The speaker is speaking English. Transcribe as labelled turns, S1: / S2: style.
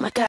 S1: My girl.